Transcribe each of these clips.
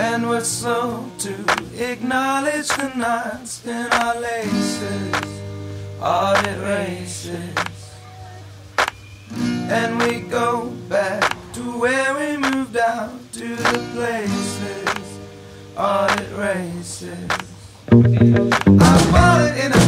And we're slow to acknowledge the knots in our laces, audit races. And we go back to where we moved out to the places, audit races. I bought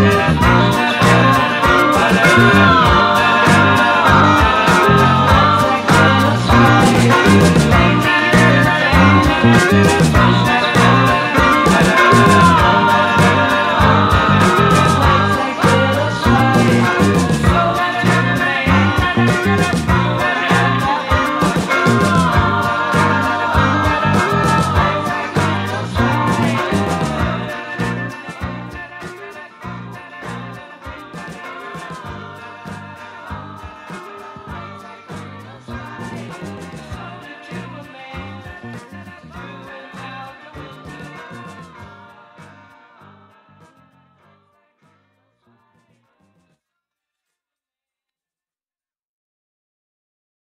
Yeah.